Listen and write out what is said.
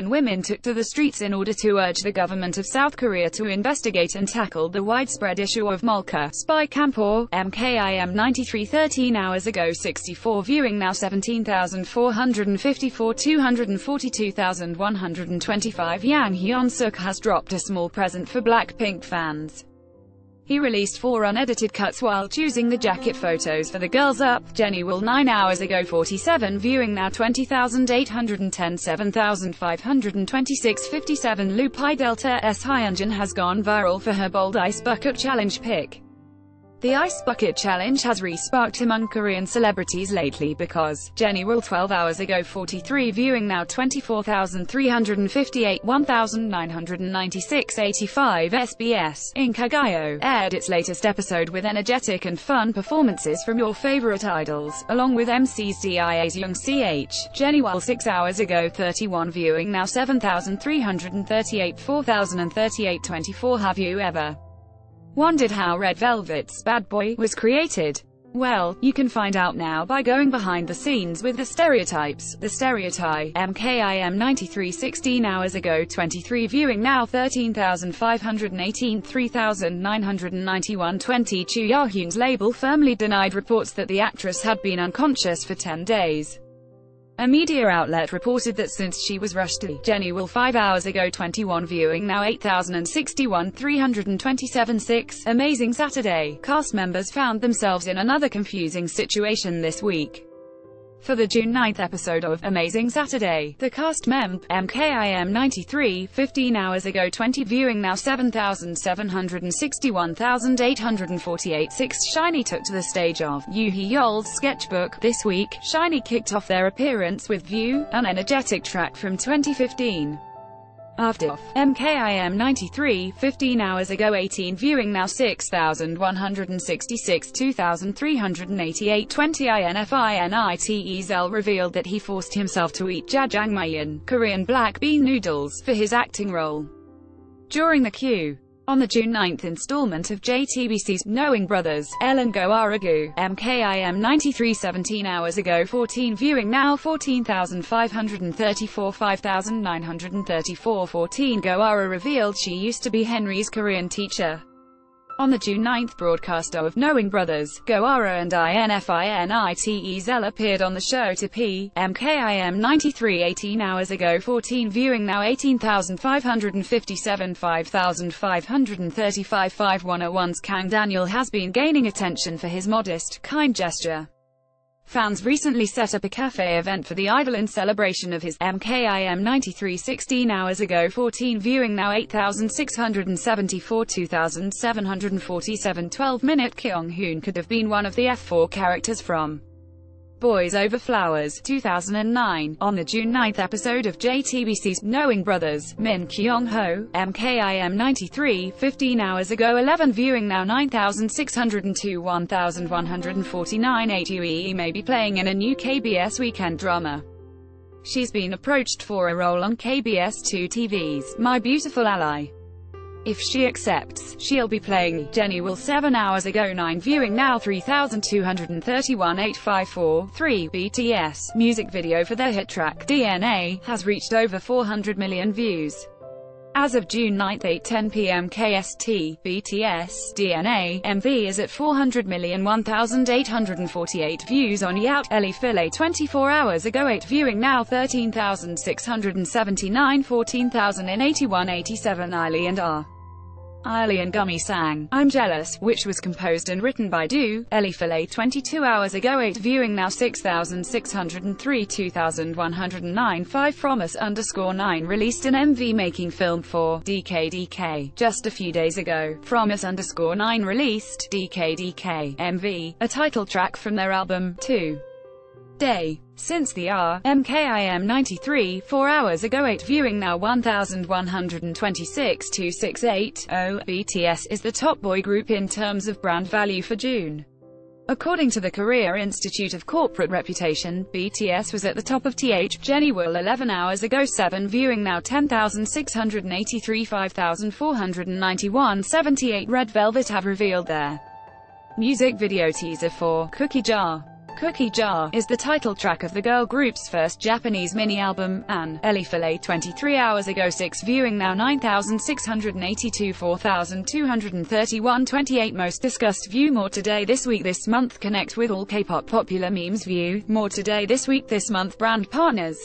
women took to the streets in order to urge the government of South Korea to investigate and tackle the widespread issue of Molcha, spy camp or MKIM 93 13 hours ago 64 viewing now 17,454 242,125 Yang Hyun-suk has dropped a small present for Blackpink fans. He released four unedited cuts while choosing the jacket photos for the Girls Up, Jenny Will 9 hours ago 47 viewing now 20,810 7,526 57 Lu Pi Delta S Hyunjin has gone viral for her bold ice bucket challenge pic. The Ice Bucket Challenge has re-sparked among Korean celebrities lately because Jenny Will 12 hours ago 43 viewing now 24,358 1,996 85 SBS Inkigayo aired its latest episode with energetic and fun performances from your favorite idols, along with MCs DIA's Young CH, Jenny Will 6 hours ago 31 viewing now 7,338 4,038 24 Have you ever Wondered how Red Velvet's Bad Boy was created? Well, you can find out now by going behind the scenes with the stereotypes. The stereotype, MKIM 93 16 hours ago 23 viewing now 13,518 3,991 20 Chu Yahyun's label firmly denied reports that the actress had been unconscious for 10 days. A media outlet reported that since she was rushed to Jenny Will 5 hours ago 21 viewing now 8061 327 6 Amazing Saturday, cast members found themselves in another confusing situation this week. For the June 9th episode of Amazing Saturday, the cast mem, MKIM 93, 15 hours ago 20 viewing now 7,761,848 6 SHINee took to the stage of Yoo Hee Yeol's sketchbook. This week, SHINee kicked off their appearance with View, an energetic track from 2015. After MKIM 93, 15 hours ago 18 viewing now 6,166 2,388 20 INFINITE Zell revealed that he forced himself to eat jajangmyeon, Korean black bean noodles, for his acting role. During the Q. On the June 9th installment of JTBC's Knowing Brothers, Ellen Go Aragu, MKIM 93 17 hours ago 14 viewing now 14,534 5,934 14 Go Ara revealed she used to be Henry's Korean teacher. On the June 9th broadcast of Knowing Brothers, Go Ara and INFINITE Zell appeared on the show to P. MKIM 93 18 hours ago 14 viewing now 18,557 5,535 5101's Kang Daniel has been gaining attention for his modest, kind gesture. Fans recently set up a cafe event for the idol in celebration of his MKIM 93 16 hours ago. 14 viewing now 8674 2747 12 minute Kyung Hoon could have been one of the F4 characters from Boys Over Flowers, 2009, on the June 9th episode of JTBC's Knowing Brothers, Min Kyung-ho, MKIM 93, 15 hours ago 11 viewing now 9602 1149 8 UEE may be playing in a new KBS weekend drama. She's been approached for a role on KBS2 TV's My Beautiful Ally. If she accepts, she'll be playing Jenny Will 7 hours ago 9 viewing now 3231 854 3 BTS music video for their hit track DNA has reached over 400 million views. As of June 9, 8:10 p.m. KST, BTS DNA MV is at 400 million 1,848 views on Yout. Ellie Filet 24 hours ago 8 viewing now 13,679 14,081 87 Ailee and R. Ailee and Gummy sang, I'm Jealous, which was composed and written by Do, Ellie Filet 22 hours ago 8 viewing now 6,603 2,109 5 fromis underscore 9 released an MV making film for DKDK just a few days ago. fromis underscore 9 released DKDK MV, a title track from their album 2 day. Since the RMKIM 93 4 hours ago 8 viewing now 1126 268, O, BTS is the top boy group in terms of brand value for June. According to the Korea Institute of Corporate Reputation, BTS was at the top of TH, Jenny Will 11 hours ago 7 viewing now 10,683 5,491 78 Red Velvet have revealed their music video teaser for Cookie Jar. Cookie Jar, is the title track of the girl group's first Japanese mini-album, An Elifale 23 hours ago 6 viewing now 9,682 4,231 28 most discussed view. More today this week this month connect with all K-pop popular memes view, more today this week this month brand partners